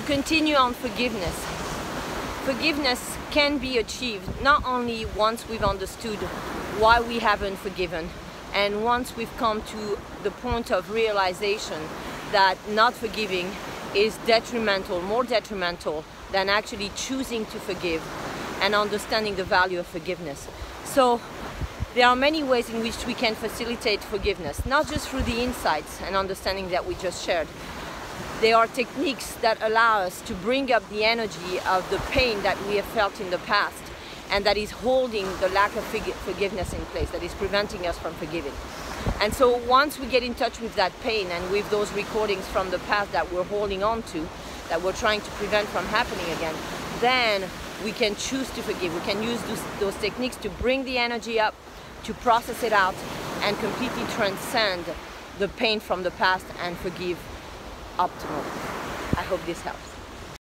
to continue on forgiveness. Forgiveness can be achieved not only once we've understood why we haven't forgiven and once we've come to the point of realization that not forgiving is detrimental, more detrimental than actually choosing to forgive and understanding the value of forgiveness. So there are many ways in which we can facilitate forgiveness, not just through the insights and understanding that we just shared. There are techniques that allow us to bring up the energy of the pain that we have felt in the past and that is holding the lack of forgiveness in place, that is preventing us from forgiving. And so once we get in touch with that pain and with those recordings from the past that we're holding on to, that we're trying to prevent from happening again, then we can choose to forgive. We can use those, those techniques to bring the energy up, to process it out, and completely transcend the pain from the past and forgive optimally. I hope this helps.